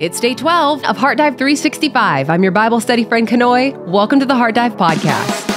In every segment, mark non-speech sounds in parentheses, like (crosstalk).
It's day 12 of Heart Dive 365. I'm your Bible study friend, Kanoe. Welcome to the Heart Dive Podcast.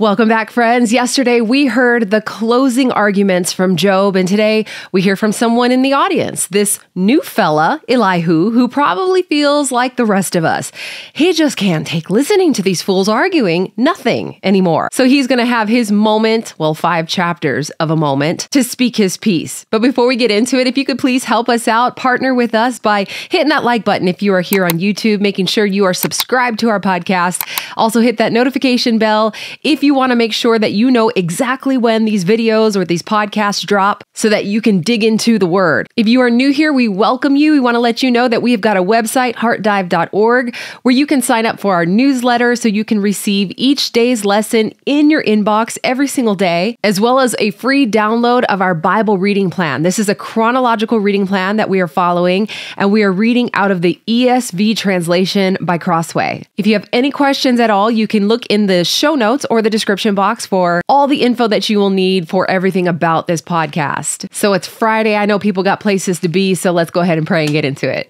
Welcome back, friends. Yesterday we heard the closing arguments from Job, and today we hear from someone in the audience, this new fella, Elihu, who probably feels like the rest of us. He just can't take listening to these fools arguing nothing anymore. So he's going to have his moment, well, five chapters of a moment, to speak his piece. But before we get into it, if you could please help us out, partner with us by hitting that like button if you are here on YouTube, making sure you are subscribed to our podcast. Also, hit that notification bell if you want to make sure that you know exactly when these videos or these podcasts drop so that you can dig into the word. If you are new here, we welcome you. We want to let you know that we have got a website, heartdive.org, where you can sign up for our newsletter so you can receive each day's lesson in your inbox every single day, as well as a free download of our Bible reading plan. This is a chronological reading plan that we are following, and we are reading out of the ESV translation by Crossway. If you have any questions at all, you can look in the show notes or the description box for all the info that you will need for everything about this podcast. So it's Friday. I know people got places to be, so let's go ahead and pray and get into it.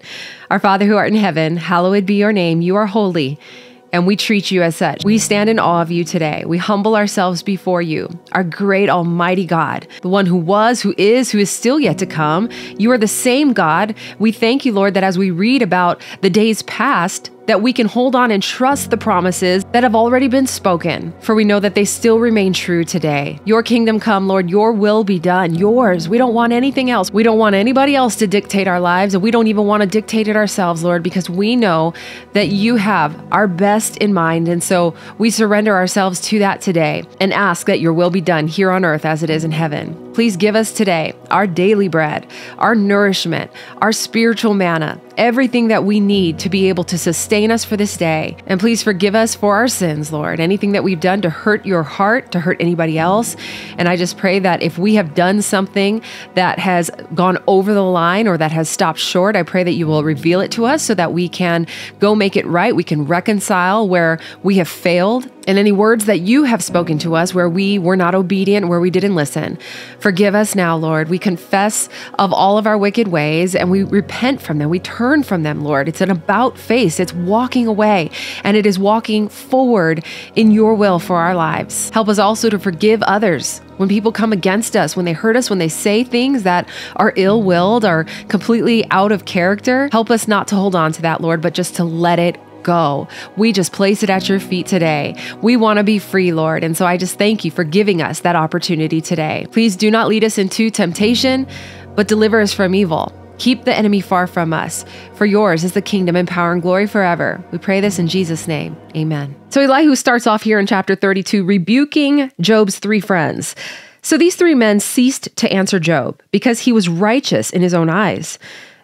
Our Father who art in heaven, hallowed be your name. You are holy and we treat you as such. We stand in awe of you today. We humble ourselves before you, our great Almighty God, the one who was, who is, who is still yet to come. You are the same God. We thank you, Lord, that as we read about the days past, that we can hold on and trust the promises that have already been spoken, for we know that they still remain true today. Your kingdom come, Lord, your will be done, yours. We don't want anything else. We don't want anybody else to dictate our lives, and we don't even want to dictate it ourselves, Lord, because we know that you have our best in mind. And so we surrender ourselves to that today and ask that your will be done here on earth as it is in heaven. Please give us today our daily bread, our nourishment, our spiritual manna, everything that we need to be able to sustain us for this day. And please forgive us for our sins, Lord. Anything that we've done to hurt your heart, to hurt anybody else. And I just pray that if we have done something that has gone over the line or that has stopped short, I pray that you will reveal it to us so that we can go make it right. We can reconcile where we have failed and any words that you have spoken to us where we were not obedient, where we didn't listen. Forgive us now, Lord. We confess of all of our wicked ways and we repent from them. We turn from them, Lord. It's an about face, it's walking away, and it is walking forward in your will for our lives. Help us also to forgive others when people come against us, when they hurt us, when they say things that are ill willed, are completely out of character, help us not to hold on to that, Lord, but just to let it go. We just place it at your feet today. We want to be free, Lord. And so I just thank you for giving us that opportunity today. Please do not lead us into temptation, but deliver us from evil. Keep the enemy far from us. For yours is the kingdom and power and glory forever. We pray this in Jesus' name. Amen. So Elihu starts off here in chapter 32, rebuking Job's three friends. So these three men ceased to answer Job because he was righteous in his own eyes.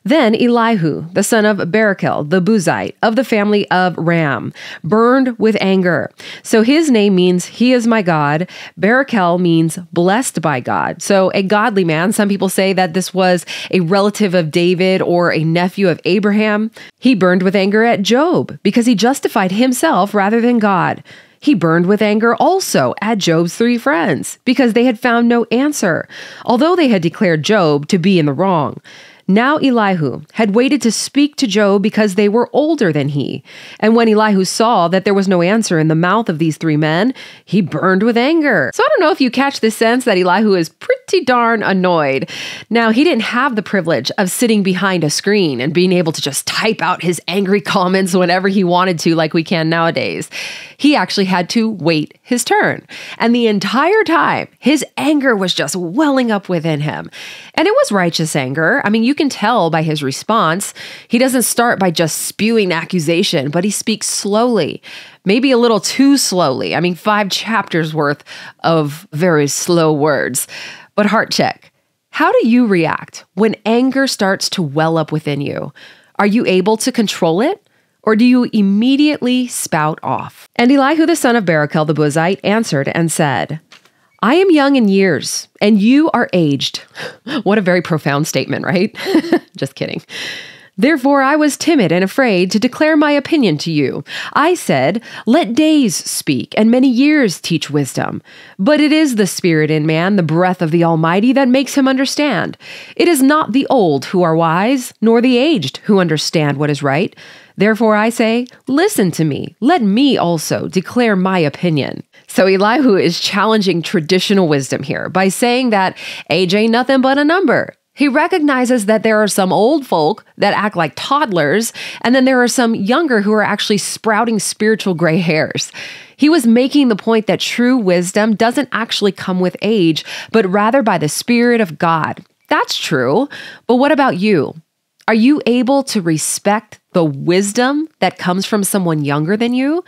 Then Elihu, the son of Barachel, the Buzite, of the family of Ram, burned with anger. So his name means he is my God. Barachel means blessed by God. So a godly man. Some people say that this was a relative of David or a nephew of Abraham. He burned with anger at Job because he justified himself rather than God. He burned with anger also at Job's three friends because they had found no answer, although they had declared Job to be in the wrong. Now Elihu had waited to speak to Job because they were older than he. And when Elihu saw that there was no answer in the mouth of these three men, he burned with anger. So I don't know if you catch the sense that Elihu is pretty darn annoyed. Now, he didn't have the privilege of sitting behind a screen and being able to just type out his angry comments whenever he wanted to, like we can nowadays. He actually had to wait his turn. And the entire time, his anger was just welling up within him. And it was righteous anger. I mean, you can tell by his response. He doesn't start by just spewing accusation, but he speaks slowly, maybe a little too slowly. I mean, five chapters worth of very slow words. But heart check. How do you react when anger starts to well up within you? Are you able to control it? Or do you immediately spout off? And Elihu the son of Barachel the Buzite answered and said, I am young in years, and you are aged. (gasps) what a very profound statement, right? (laughs) Just kidding. Therefore, I was timid and afraid to declare my opinion to you. I said, Let days speak, and many years teach wisdom. But it is the Spirit in man, the breath of the Almighty, that makes him understand. It is not the old who are wise, nor the aged who understand what is right. Therefore, I say, Listen to me. Let me also declare my opinion. So Elihu is challenging traditional wisdom here by saying that age ain't nothing but a number. He recognizes that there are some old folk that act like toddlers, and then there are some younger who are actually sprouting spiritual gray hairs. He was making the point that true wisdom doesn't actually come with age, but rather by the Spirit of God. That's true. But what about you? Are you able to respect the wisdom that comes from someone younger than you?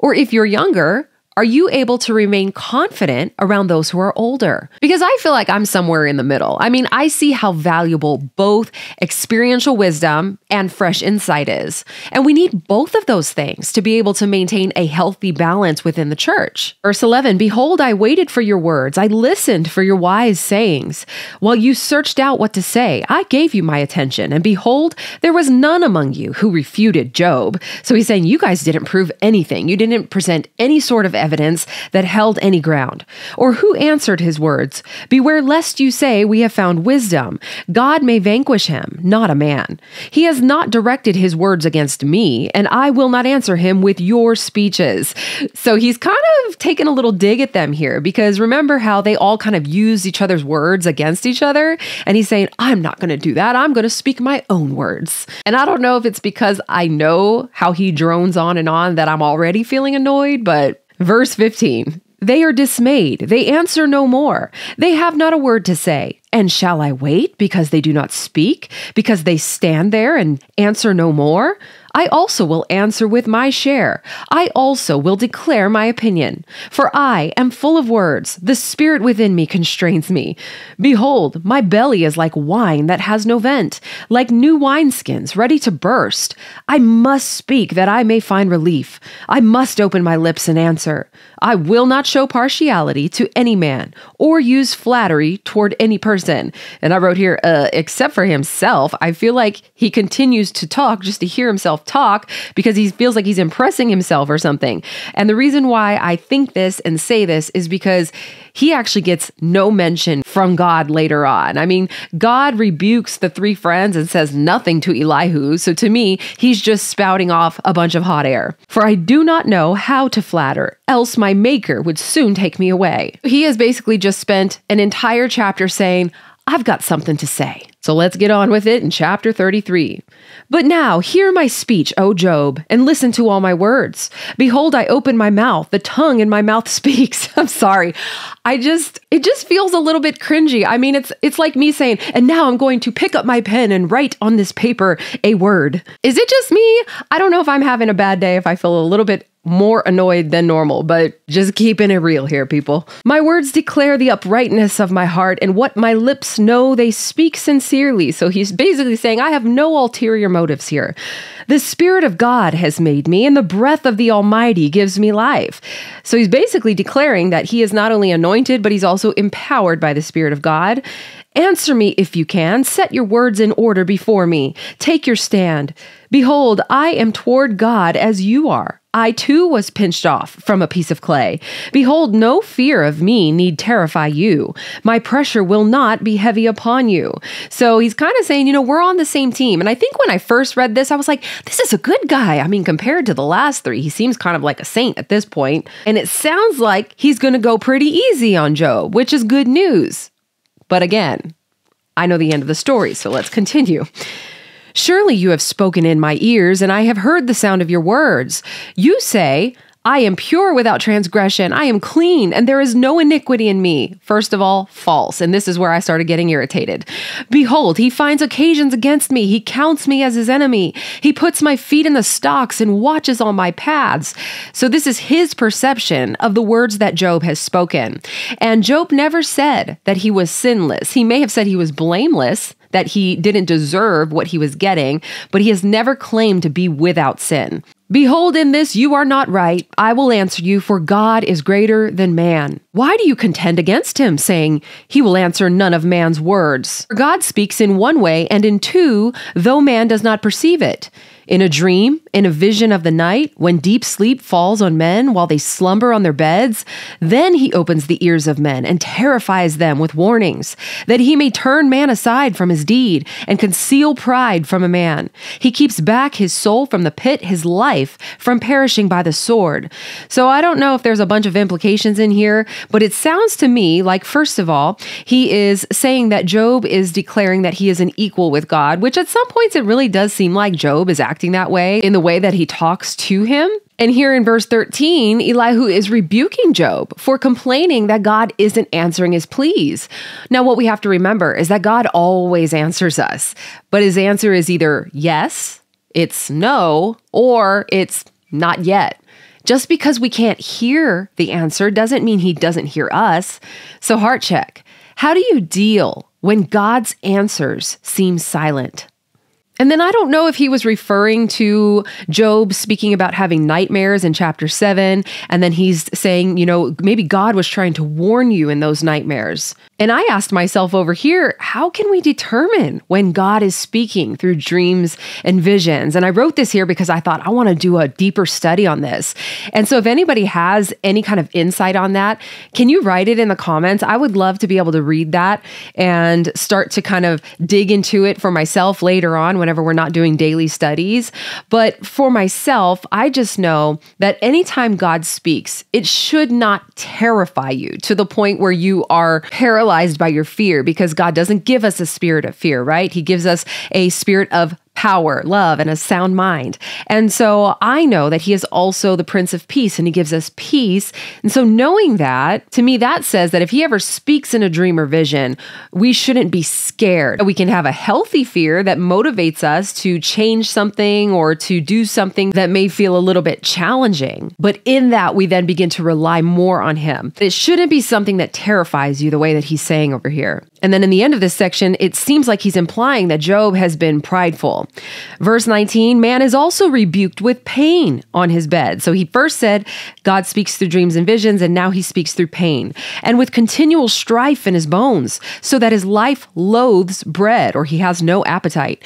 Or if you're younger, are you able to remain confident around those who are older? Because I feel like I'm somewhere in the middle. I mean, I see how valuable both experiential wisdom and fresh insight is. And we need both of those things to be able to maintain a healthy balance within the church. Verse 11 Behold, I waited for your words, I listened for your wise sayings. While you searched out what to say, I gave you my attention. And behold, there was none among you who refuted Job. So he's saying, You guys didn't prove anything, you didn't present any sort of evidence that held any ground? Or who answered his words? Beware lest you say, We have found wisdom. God may vanquish him, not a man. He has not directed his words against me, and I will not answer him with your speeches. So he's kind of taking a little dig at them here because remember how they all kind of used each other's words against each other? And he's saying, I'm not going to do that. I'm going to speak my own words. And I don't know if it's because I know how he drones on and on that I'm already feeling annoyed, but Verse 15 They are dismayed, they answer no more, they have not a word to say. And shall I wait because they do not speak, because they stand there and answer no more? I also will answer with my share. I also will declare my opinion. For I am full of words. The spirit within me constrains me. Behold, my belly is like wine that has no vent, like new wineskins ready to burst. I must speak that I may find relief. I must open my lips and answer. I will not show partiality to any man or use flattery toward any person. And I wrote here, uh, except for himself, I feel like he continues to talk just to hear himself talk because he feels like he's impressing himself or something. And the reason why I think this and say this is because he actually gets no mention from God later on. I mean, God rebukes the three friends and says nothing to Elihu. So to me, he's just spouting off a bunch of hot air. For I do not know how to flatter, else my maker would soon take me away. He has basically just spent an entire chapter saying, I've got something to say. So let's get on with it in chapter 33. But now hear my speech, O Job, and listen to all my words. Behold, I open my mouth, the tongue in my mouth (laughs) speaks. I'm sorry. I just it just feels a little bit cringy. I mean, it's it's like me saying, "And now I'm going to pick up my pen and write on this paper a word." Is it just me? I don't know if I'm having a bad day if I feel a little bit more annoyed than normal, but just keeping it real here, people. My words declare the uprightness of my heart, and what my lips know, they speak sincerely. So he's basically saying, I have no ulterior motives here. The Spirit of God has made me, and the breath of the Almighty gives me life. So he's basically declaring that he is not only anointed, but he's also empowered by the Spirit of God. Answer me if you can. Set your words in order before me. Take your stand. Behold, I am toward God as you are. I too was pinched off from a piece of clay. Behold, no fear of me need terrify you. My pressure will not be heavy upon you. So he's kind of saying, you know, we're on the same team. And I think when I first read this, I was like, this is a good guy. I mean, compared to the last three, he seems kind of like a saint at this point. And it sounds like he's going to go pretty easy on Job, which is good news. But again, I know the end of the story, so let's continue. Surely you have spoken in my ears, and I have heard the sound of your words. You say, I am pure without transgression. I am clean, and there is no iniquity in me. First of all, false. And this is where I started getting irritated. Behold, he finds occasions against me. He counts me as his enemy. He puts my feet in the stocks and watches all my paths. So, this is his perception of the words that Job has spoken. And Job never said that he was sinless. He may have said he was blameless that he didn't deserve what he was getting, but he has never claimed to be without sin. Behold, in this you are not right. I will answer you, for God is greater than man. Why do you contend against him, saying, He will answer none of man's words? For God speaks in one way, and in two, though man does not perceive it. In a dream, in a vision of the night, when deep sleep falls on men while they slumber on their beds, then he opens the ears of men and terrifies them with warnings, that he may turn man aside from his deed and conceal pride from a man. He keeps back his soul from the pit, his life from perishing by the sword. So I don't know if there's a bunch of implications in here, but it sounds to me like, first of all, he is saying that Job is declaring that he is an equal with God, which at some points it really does seem like Job is acting that way in the way that he talks to him. And here in verse 13, Elihu is rebuking Job for complaining that God isn't answering his pleas. Now, what we have to remember is that God always answers us, but his answer is either yes, it's no, or it's not yet. Just because we can't hear the answer doesn't mean he doesn't hear us. So, heart check. How do you deal when God's answers seem silent? And then I don't know if he was referring to Job speaking about having nightmares in chapter seven. And then he's saying, you know, maybe God was trying to warn you in those nightmares. And I asked myself over here, how can we determine when God is speaking through dreams and visions? And I wrote this here because I thought I want to do a deeper study on this. And so if anybody has any kind of insight on that, can you write it in the comments? I would love to be able to read that and start to kind of dig into it for myself later on whenever we're not doing daily studies. But for myself, I just know that anytime God speaks, it should not terrify you to the point where you are paralyzed by your fear because God doesn't give us a spirit of fear, right? He gives us a spirit of power, love, and a sound mind. And so I know that he is also the Prince of Peace and he gives us peace. And so knowing that, to me, that says that if he ever speaks in a dream or vision, we shouldn't be scared. We can have a healthy fear that motivates us to change something or to do something that may feel a little bit challenging. But in that, we then begin to rely more on him. It shouldn't be something that terrifies you the way that he's saying over here. And then in the end of this section, it seems like he's implying that Job has been prideful. Verse 19 Man is also rebuked with pain on his bed. So he first said, God speaks through dreams and visions, and now he speaks through pain, and with continual strife in his bones, so that his life loathes bread, or he has no appetite,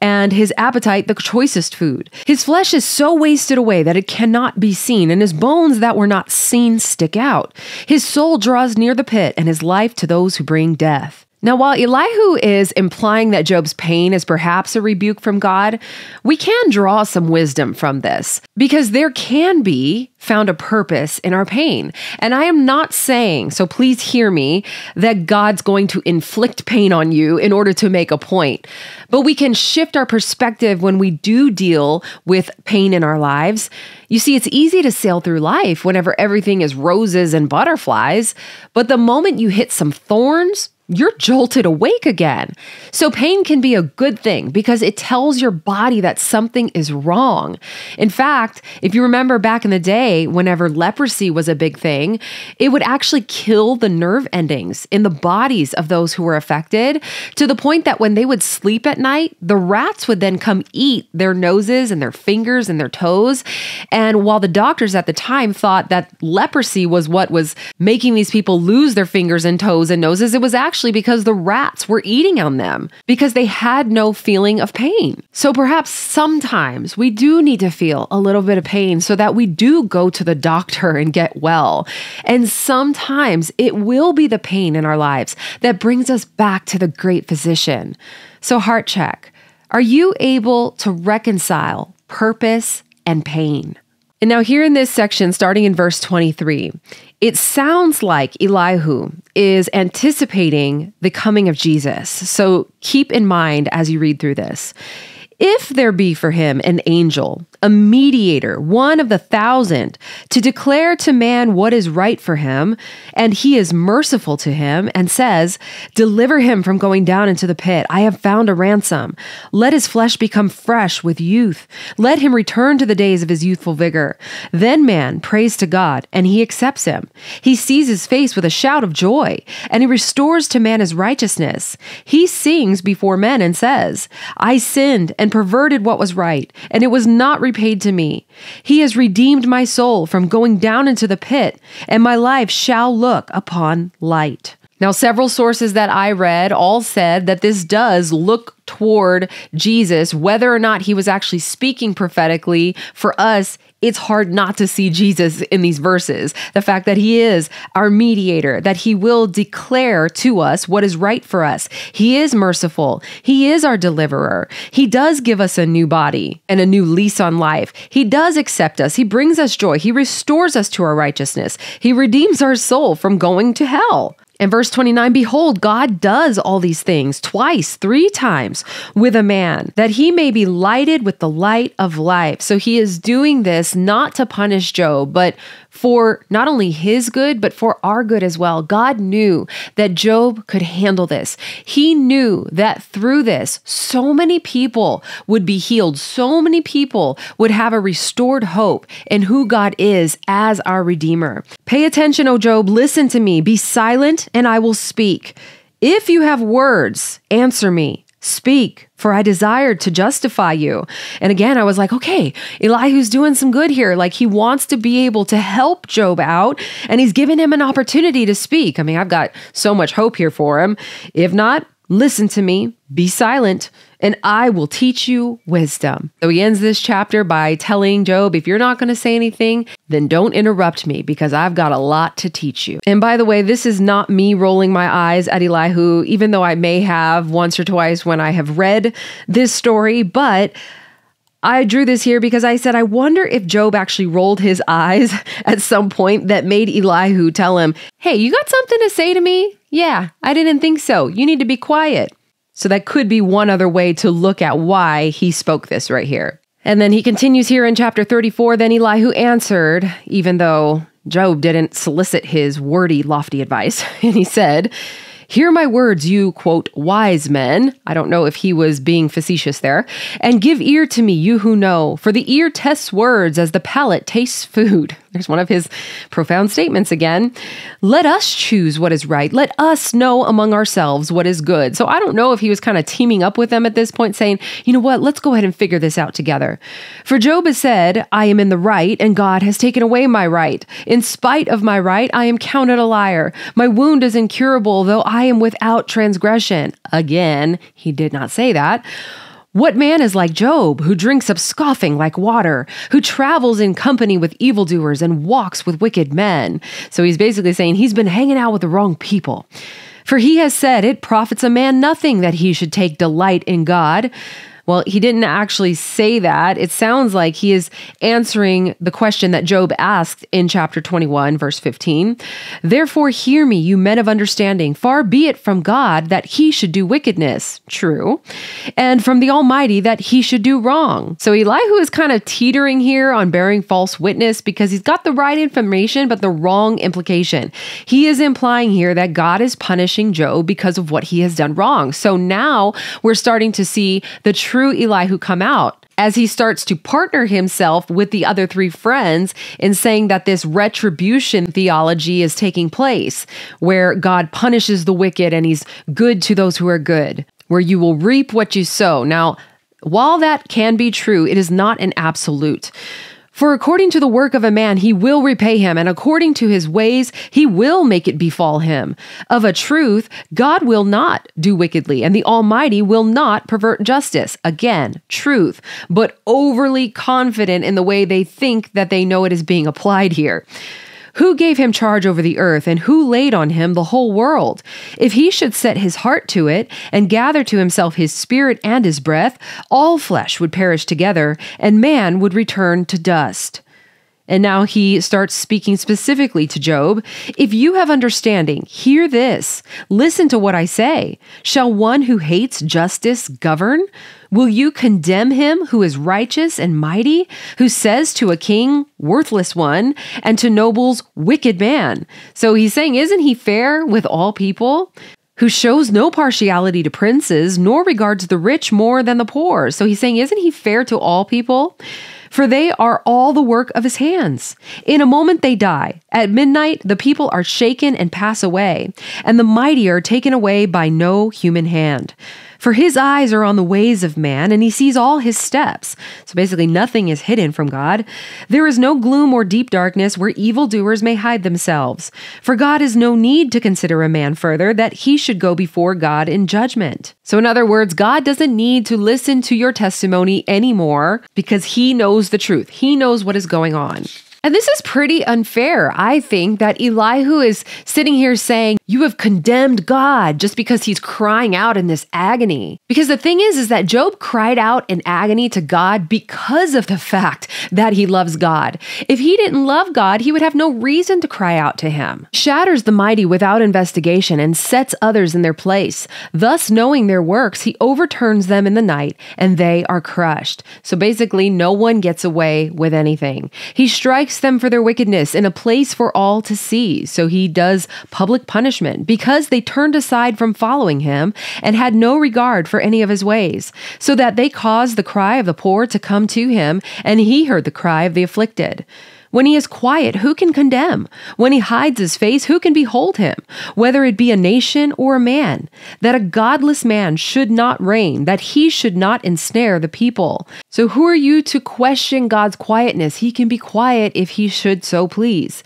and his appetite the choicest food. His flesh is so wasted away that it cannot be seen, and his bones that were not seen stick out. His soul draws near the pit, and his life to those who bring death. Now, while Elihu is implying that Job's pain is perhaps a rebuke from God, we can draw some wisdom from this because there can be found a purpose in our pain. And I am not saying, so please hear me, that God's going to inflict pain on you in order to make a point. But we can shift our perspective when we do deal with pain in our lives. You see, it's easy to sail through life whenever everything is roses and butterflies, but the moment you hit some thorns, you're jolted awake again. So, pain can be a good thing because it tells your body that something is wrong. In fact, if you remember back in the day, whenever leprosy was a big thing, it would actually kill the nerve endings in the bodies of those who were affected to the point that when they would sleep at night, the rats would then come eat their noses and their fingers and their toes. And while the doctors at the time thought that leprosy was what was making these people lose their fingers and toes and noses, it was actually actually because the rats were eating on them because they had no feeling of pain. So perhaps sometimes we do need to feel a little bit of pain so that we do go to the doctor and get well. And sometimes it will be the pain in our lives that brings us back to the great physician. So, heart check are you able to reconcile purpose and pain? And now, here in this section, starting in verse 23, it sounds like Elihu is anticipating the coming of Jesus. So keep in mind as you read through this. If there be for him an angel a mediator, one of the thousand, to declare to man what is right for him, and he is merciful to him and says, Deliver him from going down into the pit. I have found a ransom. Let his flesh become fresh with youth. Let him return to the days of his youthful vigor. Then man prays to God, and he accepts him. He sees his face with a shout of joy, and he restores to man his righteousness. He sings before men and says, I sinned and perverted what was right, and it was not repaid to me. He has redeemed my soul from going down into the pit, and my life shall look upon light. Now, several sources that I read all said that this does look toward Jesus, whether or not he was actually speaking prophetically. For us, it's hard not to see Jesus in these verses. The fact that he is our mediator, that he will declare to us what is right for us. He is merciful. He is our deliverer. He does give us a new body and a new lease on life. He does accept us. He brings us joy. He restores us to our righteousness. He redeems our soul from going to hell. In verse 29, behold, God does all these things twice, three times with a man, that he may be lighted with the light of life. So he is doing this not to punish Job, but for not only his good, but for our good as well. God knew that Job could handle this. He knew that through this, so many people would be healed. So many people would have a restored hope in who God is as our Redeemer. Pay attention, O Job. Listen to me. Be silent, and I will speak. If you have words, answer me. Speak, for I desired to justify you. And again, I was like, okay, Elihu's doing some good here. Like he wants to be able to help Job out, and he's giving him an opportunity to speak. I mean, I've got so much hope here for him. If not, listen to me, be silent, and I will teach you wisdom. So he ends this chapter by telling Job, if you're not going to say anything, then don't interrupt me because I've got a lot to teach you. And by the way, this is not me rolling my eyes at Elihu, even though I may have once or twice when I have read this story, but I drew this here because I said, I wonder if Job actually rolled his eyes (laughs) at some point that made Elihu tell him, Hey, you got something to say to me? Yeah, I didn't think so. You need to be quiet. So that could be one other way to look at why he spoke this right here. And then he continues here in chapter 34 Then Elihu answered, even though Job didn't solicit his wordy, lofty advice, (laughs) and he said, Hear my words, you, quote, wise men. I don't know if he was being facetious there. And give ear to me, you who know, for the ear tests words as the palate tastes food. There's one of his profound statements again. Let us choose what is right. Let us know among ourselves what is good. So I don't know if he was kind of teaming up with them at this point, saying, you know what, let's go ahead and figure this out together. For Job has said, I am in the right, and God has taken away my right. In spite of my right, I am counted a liar. My wound is incurable, though I am without transgression. Again, he did not say that. What man is like Job, who drinks up scoffing like water, who travels in company with evildoers and walks with wicked men? So he's basically saying he's been hanging out with the wrong people. For he has said, It profits a man nothing that he should take delight in God. Well, he didn't actually say that. It sounds like he is answering the question that Job asked in chapter 21, verse 15. Therefore, hear me, you men of understanding. Far be it from God that he should do wickedness. True. And from the Almighty that he should do wrong. So Elihu is kind of teetering here on bearing false witness because he's got the right information, but the wrong implication. He is implying here that God is punishing Job because of what he has done wrong. So now we're starting to see the true Elihu come out as he starts to partner himself with the other three friends in saying that this retribution theology is taking place, where God punishes the wicked and he's good to those who are good, where you will reap what you sow. Now, while that can be true, it is not an absolute. For according to the work of a man, he will repay him, and according to his ways, he will make it befall him. Of a truth, God will not do wickedly, and the Almighty will not pervert justice. Again, truth, but overly confident in the way they think that they know it is being applied here. Who gave him charge over the earth, and who laid on him the whole world? If he should set his heart to it, and gather to himself his spirit and his breath, all flesh would perish together, and man would return to dust. And now he starts speaking specifically to Job. If you have understanding, hear this. Listen to what I say. Shall one who hates justice govern? Will you condemn him who is righteous and mighty, who says to a king, worthless one, and to nobles, wicked man? So he's saying, isn't he fair with all people? Who shows no partiality to princes, nor regards the rich more than the poor. So he's saying, isn't he fair to all people? For they are all the work of his hands. In a moment they die. At midnight the people are shaken and pass away, and the mighty are taken away by no human hand. For his eyes are on the ways of man, and he sees all his steps. So basically, nothing is hidden from God. There is no gloom or deep darkness where evildoers may hide themselves. For God has no need to consider a man further that he should go before God in judgment. So, in other words, God doesn't need to listen to your testimony anymore because he knows the truth, he knows what is going on. And this is pretty unfair. I think that Elihu is sitting here saying, You have condemned God just because he's crying out in this agony. Because the thing is, is that Job cried out in agony to God because of the fact that he loves God. If he didn't love God, he would have no reason to cry out to him. Shatters the mighty without investigation and sets others in their place. Thus, knowing their works, he overturns them in the night and they are crushed. So basically, no one gets away with anything. He strikes them for their wickedness in a place for all to see. So he does public punishment because they turned aside from following him and had no regard for any of his ways, so that they caused the cry of the poor to come to him, and he heard the cry of the afflicted. When he is quiet, who can condemn? When he hides his face, who can behold him? Whether it be a nation or a man, that a godless man should not reign, that he should not ensnare the people. So who are you to question God's quietness? He can be quiet if he should so please.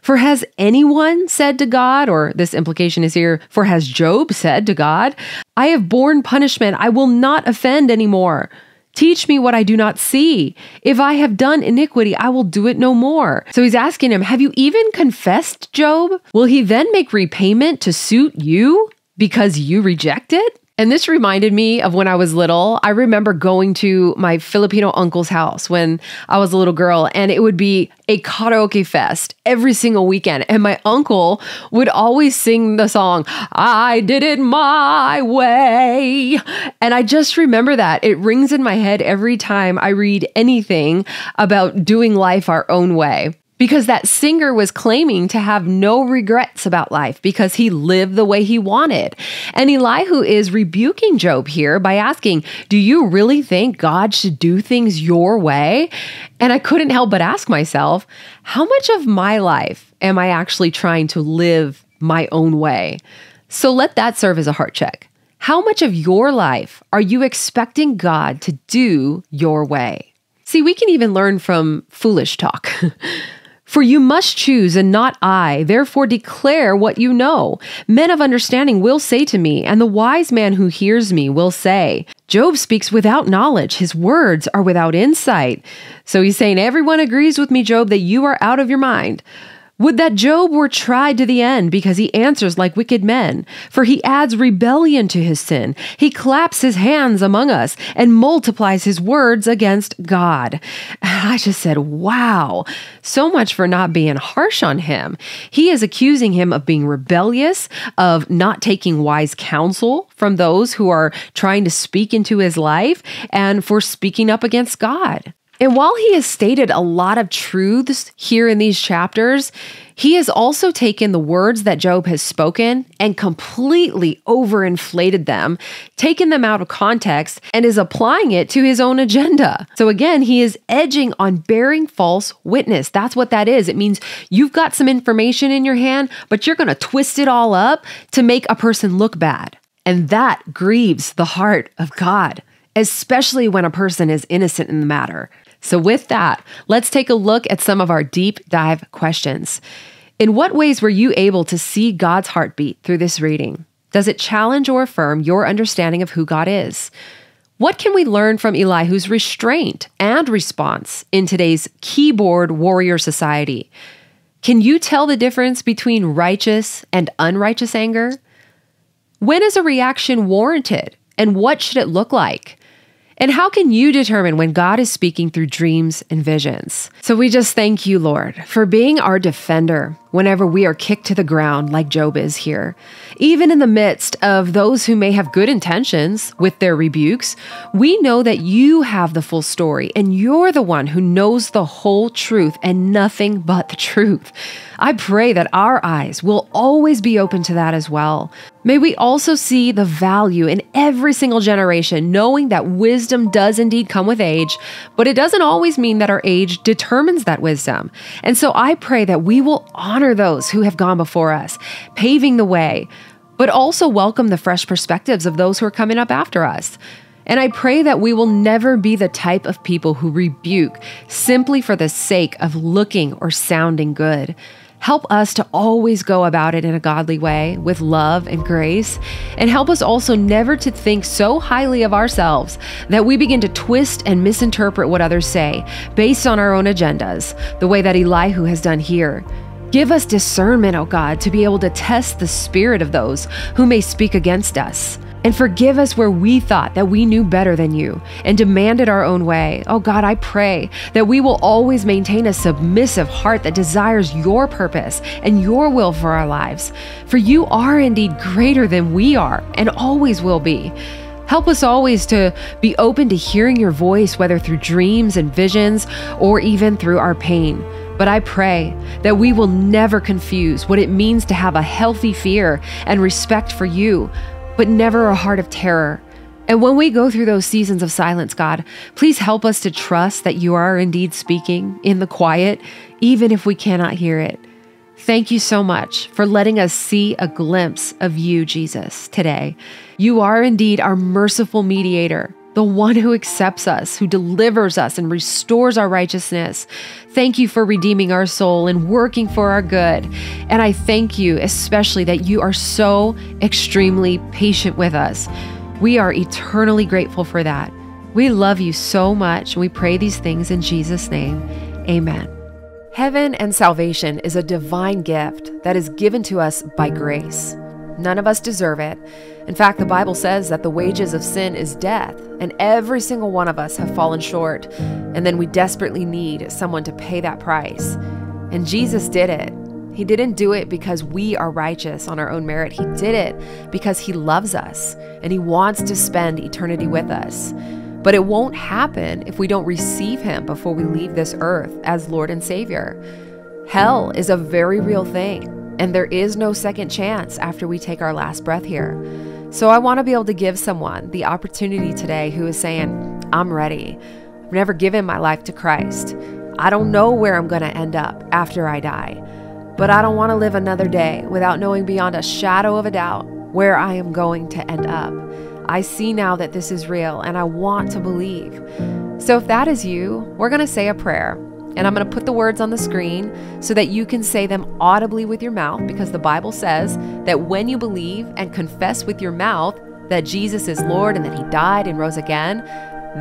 For has anyone said to God, or this implication is here, for has Job said to God, I have borne punishment, I will not offend anymore. Teach me what I do not see. If I have done iniquity, I will do it no more. So he's asking him, Have you even confessed, Job? Will he then make repayment to suit you because you reject it? And this reminded me of when I was little. I remember going to my Filipino uncle's house when I was a little girl, and it would be a karaoke fest every single weekend. And my uncle would always sing the song, I did it my way. And I just remember that. It rings in my head every time I read anything about doing life our own way because that singer was claiming to have no regrets about life because he lived the way he wanted. And Elihu is rebuking Job here by asking, Do you really think God should do things your way? And I couldn't help but ask myself, How much of my life am I actually trying to live my own way? So let that serve as a heart check. How much of your life are you expecting God to do your way? See, we can even learn from foolish talk. (laughs) For you must choose and not I, therefore declare what you know. Men of understanding will say to me, and the wise man who hears me will say, Job speaks without knowledge, his words are without insight. So he's saying, Everyone agrees with me, Job, that you are out of your mind. Would that Job were tried to the end because he answers like wicked men, for he adds rebellion to his sin. He claps his hands among us and multiplies his words against God. (sighs) I just said, wow, so much for not being harsh on him. He is accusing him of being rebellious, of not taking wise counsel from those who are trying to speak into his life, and for speaking up against God. And while he has stated a lot of truths here in these chapters, he has also taken the words that Job has spoken and completely overinflated them, taken them out of context, and is applying it to his own agenda. So again, he is edging on bearing false witness. That's what that is. It means you've got some information in your hand, but you're going to twist it all up to make a person look bad. And that grieves the heart of God, especially when a person is innocent in the matter. So, with that, let's take a look at some of our deep dive questions. In what ways were you able to see God's heartbeat through this reading? Does it challenge or affirm your understanding of who God is? What can we learn from Elihu's restraint and response in today's keyboard warrior society? Can you tell the difference between righteous and unrighteous anger? When is a reaction warranted and what should it look like? And how can you determine when God is speaking through dreams and visions? So we just thank you, Lord, for being our defender whenever we are kicked to the ground like Job is here. Even in the midst of those who may have good intentions with their rebukes, we know that you have the full story and you're the one who knows the whole truth and nothing but the truth. I pray that our eyes will always be open to that as well. May we also see the value in every single generation, knowing that wisdom does indeed come with age, but it doesn't always mean that our age determines that wisdom. And so I pray that we will honor those who have gone before us, paving the way but also welcome the fresh perspectives of those who are coming up after us. And I pray that we will never be the type of people who rebuke simply for the sake of looking or sounding good. Help us to always go about it in a godly way with love and grace. And help us also never to think so highly of ourselves that we begin to twist and misinterpret what others say based on our own agendas, the way that Elihu has done here. Give us discernment, O God, to be able to test the spirit of those who may speak against us. And forgive us where we thought that we knew better than you and demanded our own way. Oh God, I pray that we will always maintain a submissive heart that desires your purpose and your will for our lives. For you are indeed greater than we are and always will be. Help us always to be open to hearing your voice, whether through dreams and visions or even through our pain. But I pray that we will never confuse what it means to have a healthy fear and respect for you but never a heart of terror. And when we go through those seasons of silence, God, please help us to trust that you are indeed speaking in the quiet, even if we cannot hear it. Thank you so much for letting us see a glimpse of you, Jesus, today. You are indeed our merciful mediator the one who accepts us, who delivers us and restores our righteousness. Thank you for redeeming our soul and working for our good. And I thank you especially that you are so extremely patient with us. We are eternally grateful for that. We love you so much. And We pray these things in Jesus' name. Amen. Heaven and salvation is a divine gift that is given to us by grace. None of us deserve it. In fact, the Bible says that the wages of sin is death, and every single one of us have fallen short. And then we desperately need someone to pay that price. And Jesus did it. He didn't do it because we are righteous on our own merit. He did it because He loves us and He wants to spend eternity with us. But it won't happen if we don't receive Him before we leave this earth as Lord and Savior. Hell is a very real thing and there is no second chance after we take our last breath here. So I want to be able to give someone the opportunity today who is saying, I'm ready. I've never given my life to Christ. I don't know where I'm going to end up after I die, but I don't want to live another day without knowing beyond a shadow of a doubt where I am going to end up. I see now that this is real and I want to believe. So if that is you, we're going to say a prayer. And I'm going to put the words on the screen so that you can say them audibly with your mouth because the Bible says that when you believe and confess with your mouth that Jesus is Lord and that He died and rose again,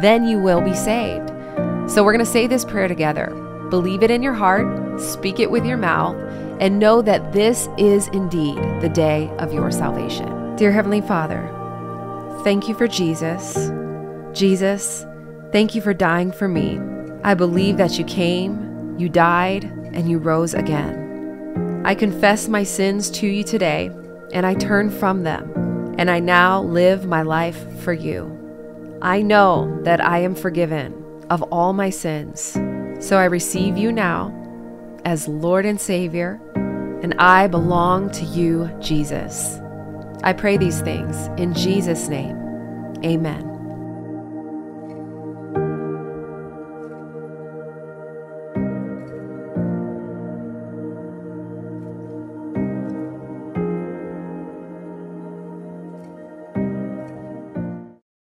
then you will be saved. So we're going to say this prayer together. Believe it in your heart, speak it with your mouth, and know that this is indeed the day of your salvation. Dear Heavenly Father, thank you for Jesus. Jesus, thank you for dying for me. I believe that you came, you died, and you rose again. I confess my sins to you today, and I turn from them, and I now live my life for you. I know that I am forgiven of all my sins, so I receive you now as Lord and Savior, and I belong to you, Jesus. I pray these things in Jesus' name. Amen.